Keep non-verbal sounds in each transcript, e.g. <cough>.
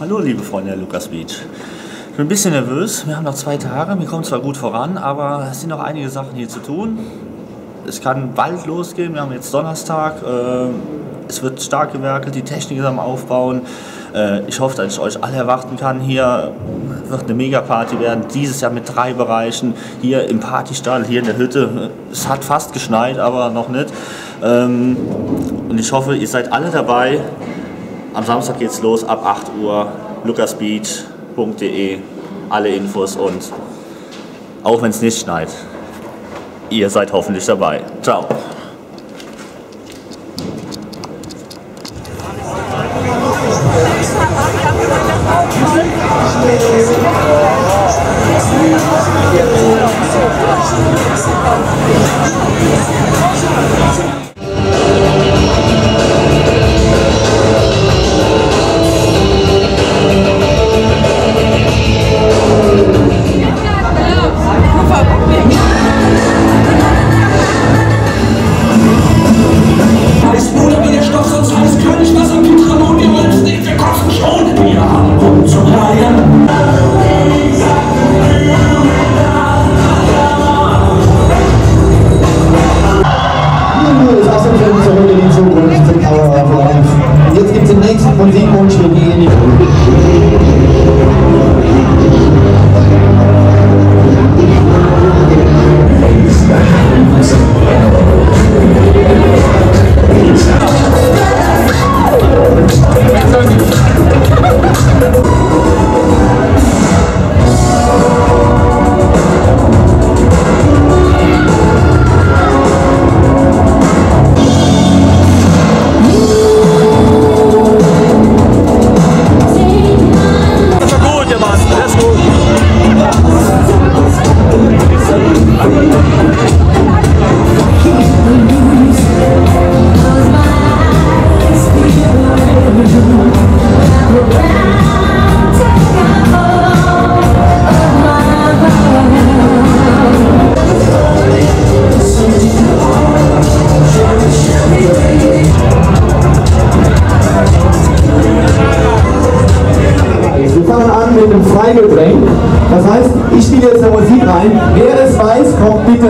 Hallo liebe Freunde der Lukas Beach. Ich bin ein bisschen nervös, wir haben noch zwei Tage, wir kommen zwar gut voran, aber es sind noch einige Sachen hier zu tun. Es kann bald losgehen, wir haben jetzt Donnerstag, äh, es wird stark gewerkelt, die Technik ist am Aufbauen. Äh, ich hoffe, dass ich euch alle erwarten kann. Hier wird eine Mega-Party werden, dieses Jahr mit drei Bereichen. Hier im Partystall, hier in der Hütte. Es hat fast geschneit, aber noch nicht. Ähm, und ich hoffe, ihr seid alle dabei. Am Samstag geht's los ab 8 Uhr. lukasbeach.de. Alle Infos und auch wenn es nicht schneit, ihr seid hoffentlich dabei. Ciao.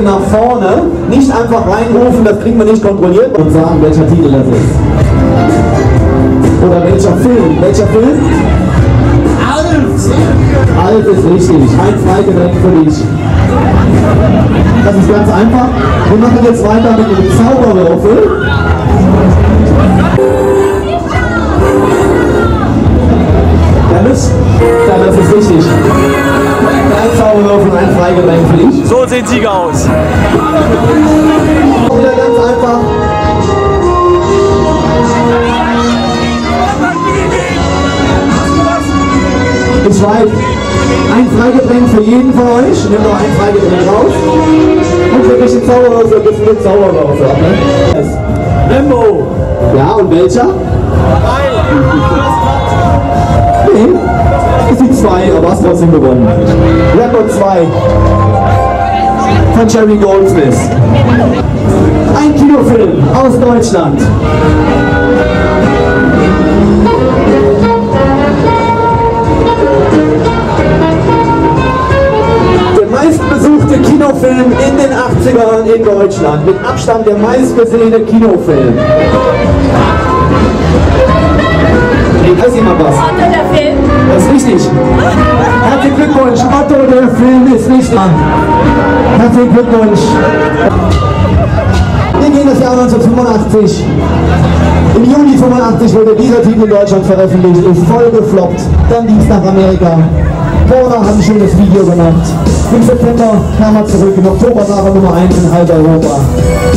Nach vorne. Nicht einfach reinrufen, das kriegen wir nicht kontrolliert. Und sagen, welcher Titel das ist. Oder welcher Film. Welcher Film? Alf! Alf ist richtig. Ein Freigetränk für dich. Das ist ganz einfach. Wir machen jetzt weiter mit dem Zauberwürfel. Dennis? Ja, das ist richtig. Ein Zauberwürfel, ein Freigetränk für dich. So sehen Sieger aus. Wieder ganz einfach. Ich weiß. Ein Freigetränk für jeden von euch. Nimm noch ein Freigetränk raus. Und für dich den Zauberwürfel, bist du den Zauberwürfel. Okay? Limbo. Ja, und welcher? Nee. Es sind zwei, aber hast trotzdem gewonnen. Rambo 2 von Jerry Goldsmith. Ein Kinofilm aus Deutschland. Der meistbesuchte Kinofilm in den 80ern in Deutschland. Mit Abstand der meistgesehene Kinofilm. Nicht mal was. Otto der Film. Das ist richtig. Herzlichen Glückwunsch. Otto, der Film ist nicht an. Herzlichen Glückwunsch. Wir gehen das Jahr 1985. Im Juni 85 wurde dieser Titel in Deutschland veröffentlicht, ist voll gefloppt. Dann ging es nach Amerika. Warner hat ein schönes Video gemacht. Im September kam er zurück, im Oktober war er Nummer 1 in halb Europa.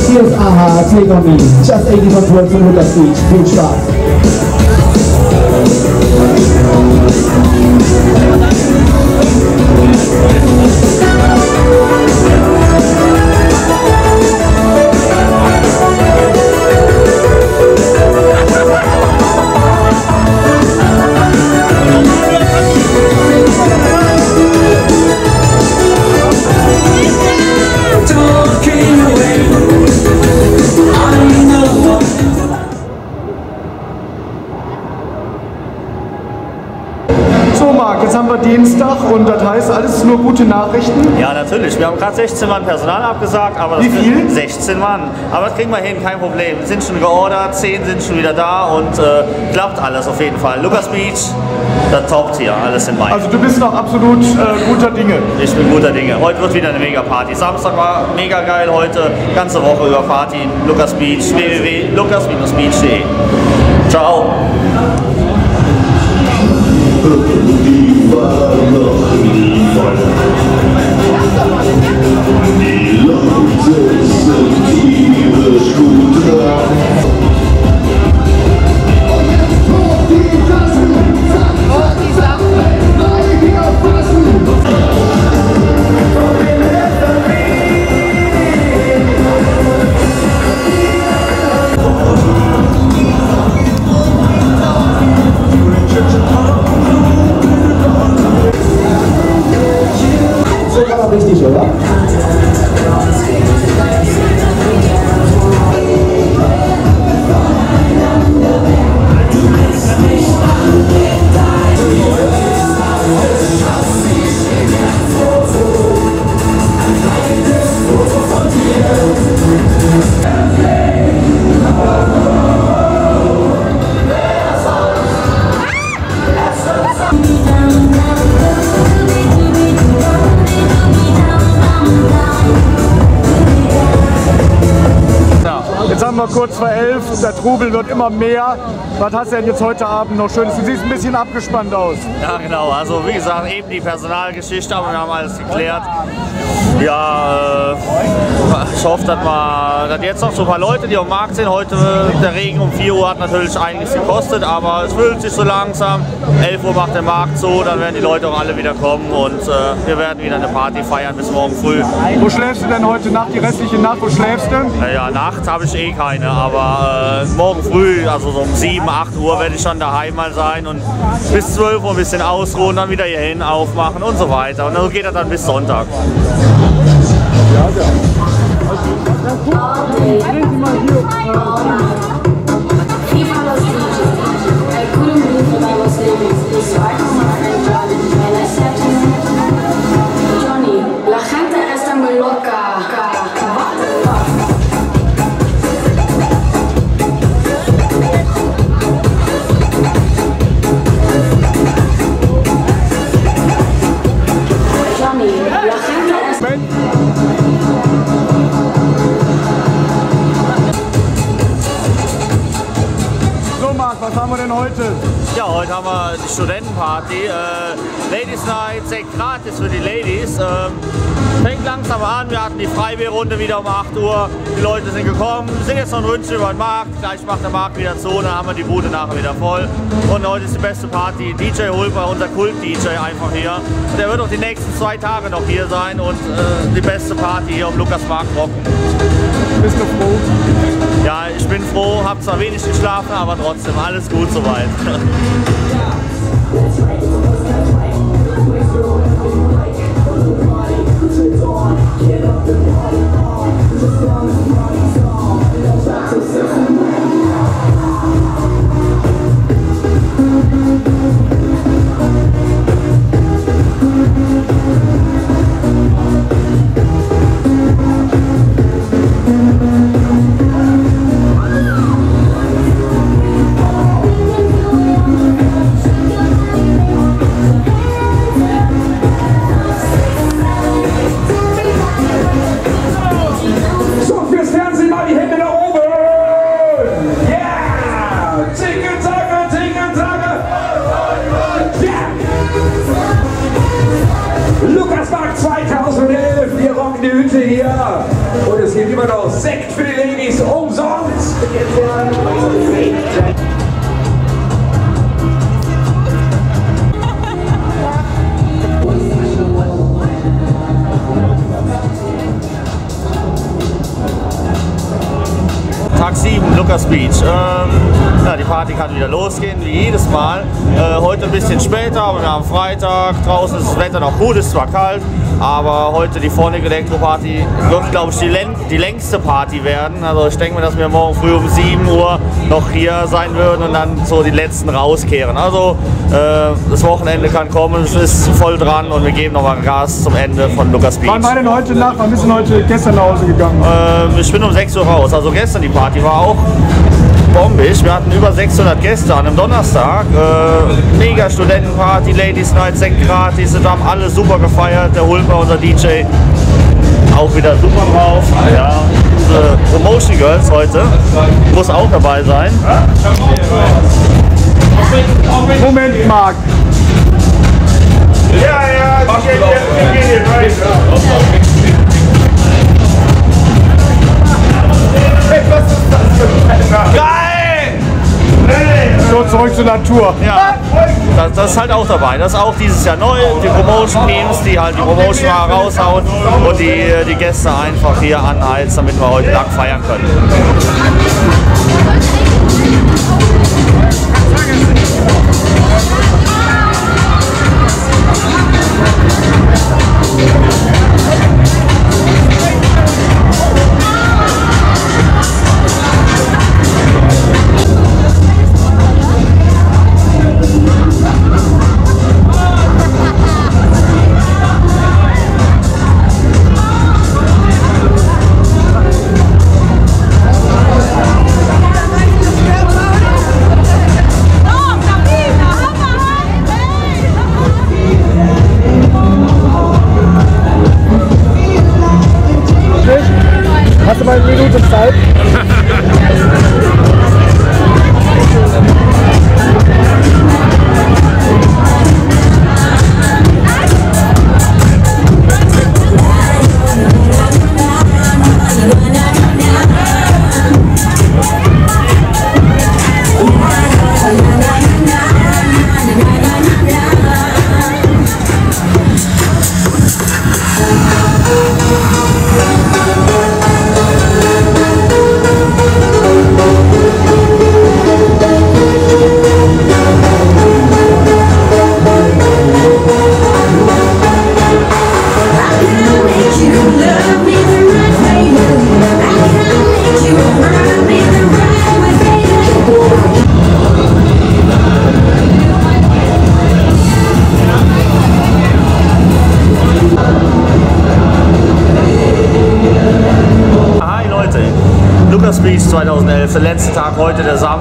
Hier ist Aha, Take on Me, Just 80 Controls von Lucas Beach. Viel Spaß. Thank haben wir Dienstag und das heißt alles nur gute Nachrichten. Ja, natürlich. Wir haben gerade 16 Mann Personal abgesagt. Aber Wie viel? 16 Mann. Aber das kriegen wir hin, kein Problem. Sind schon geordert, 10 sind schon wieder da und äh, klappt alles auf jeden Fall. Lukas Beach, das toppt hier, alles in Mai. Also du bist noch absolut äh, guter Dinge. Ich bin guter Dinge. Heute wird wieder eine mega Party. Samstag war mega geil, heute ganze Woche über Party. Lukas Beach, www.lukas-beach.de. Ciao. Immer mehr. Was hast du denn jetzt heute Abend noch Schönes? Du siehst ein bisschen abgespannt aus. Ja, genau. Also, wie gesagt, eben die Personalgeschichte, aber wir haben alles geklärt. Ja, äh, ich hoffe, dass, wir, dass jetzt noch so ein paar Leute, die auf dem Markt sind. Heute, der Regen um 4 Uhr hat natürlich einiges gekostet, aber es füllt sich so langsam. 11 Uhr macht der Markt zu, dann werden die Leute auch alle wieder kommen und äh, wir werden wieder eine Party feiern bis morgen früh. Wo schläfst du denn heute Nacht, die restliche Nacht? Wo schläfst du? Naja, Nacht habe ich eh keine, aber äh, morgen früh, also so um 7, 8 Uhr werde ich schon daheim mal sein und bis 12 Uhr ein bisschen ausruhen, dann wieder hierhin aufmachen und so weiter. Und so geht das dann bis Sonntag. Thank you. Die Studentenparty. Äh, Ladies Night, Sekt gratis für die Ladies. Ähm, fängt langsam an. Wir hatten die Freibier-Runde wieder um 8 Uhr. Die Leute sind gekommen, sind jetzt noch ein Ründchen über den Markt. Gleich macht der Markt wieder zu, dann haben wir die Bude nachher wieder voll. Und heute ist die beste Party. DJ Hulper, unser Kult-DJ einfach hier. Und der wird auch die nächsten zwei Tage noch hier sein und äh, die beste Party hier um Lukas Markt rocken. Bist du froh? Ja, ich bin froh, habe zwar wenig geschlafen, aber trotzdem alles gut soweit. <laughs> Get up the party on, just on the party Hütte hier. Und es gibt immer noch Sekt für die Ladies umsonst. Tag 7, Lukas Beach. Ähm, ja, die Party kann wieder losgehen, wie jedes Mal. Äh, heute ein bisschen später, aber wir haben Freitag. Draußen ist das Wetter noch gut, ist zwar kalt, Aber heute die Vornig Elektroparty wird, glaube ich, die, län- die längste Party werden. Also ich denke mir, dass wir morgen früh um 7 Uhr noch hier sein würden und dann so die letzten rauskehren. Also äh, das Wochenende kann kommen, es ist voll dran und wir geben nochmal Gas zum Ende von Lukas Beach. Wann war denn heute Nacht? Wann bist du denn heute gestern nach Hause gegangen? Ähm, ich bin um 6 Uhr raus. Also gestern die Party war auch bombig. Wir hatten über 600 Gäste an einem Donnerstag. Äh, mega Studentenparty, Ladies Night, Sekt gratis. Wir haben alle super gefeiert. Der Hulper, unser DJ, auch wieder super drauf. Ja. Unsere Promotion Girls heute muss auch dabei sein. Moment, Marc. Ja, Natur. Ja, das, das ist halt auch dabei. Das ist auch dieses Jahr neu. Die Promotion-Teams, die halt die Promotion mal raushauen und die, die Gäste einfach hier anheizen, damit wir heute Tag feiern können.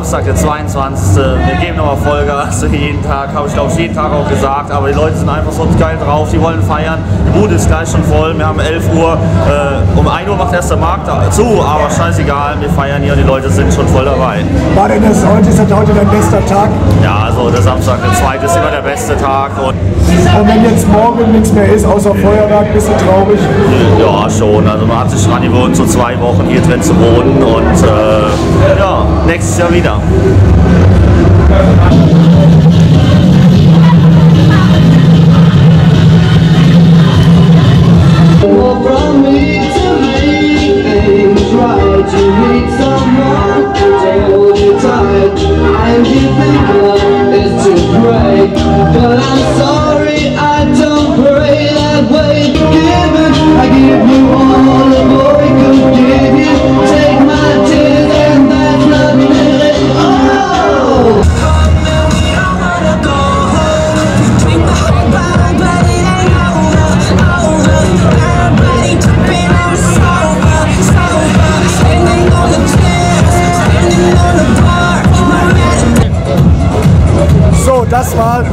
Samstag, der 22. Wir geben nochmal Vollgas <laughs> jeden Tag, habe ich glaube ich jeden Tag auch gesagt, aber die Leute sind einfach so geil drauf, die wollen feiern. Die Bude ist gleich schon voll, wir haben 11 Uhr, äh, um 1 Uhr macht erst der Markt zu, aber scheißegal, wir feiern hier und die Leute sind schon voll dabei. War denn das heute, ist das heute dein bester Tag? Ja, also der Samstag, der zweite ist immer der beste Tag und Und wenn jetzt morgen nichts mehr ist, außer Feuerwerk, bist du traurig? ja schon, also man hat sich dran gewohnt, so zwei Wochen hier drin zu wohnen und äh, ja, nächstes Jahr wieder. Thank you.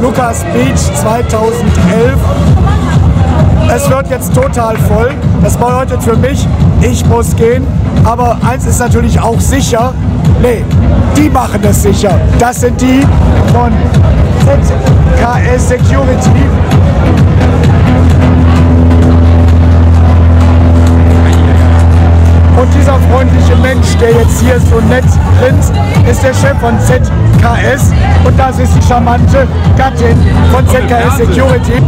Lukas Beach 2011. Es wird jetzt total voll. Das bedeutet für mich, ich muss gehen. Aber eins ist natürlich auch sicher. Nee, die machen es sicher. Das sind die von ZKS Security. Dieser freundliche Mensch, der jetzt hier so nett grinst, ist der Chef von ZKS und das ist die charmante Gattin von ZKS Security.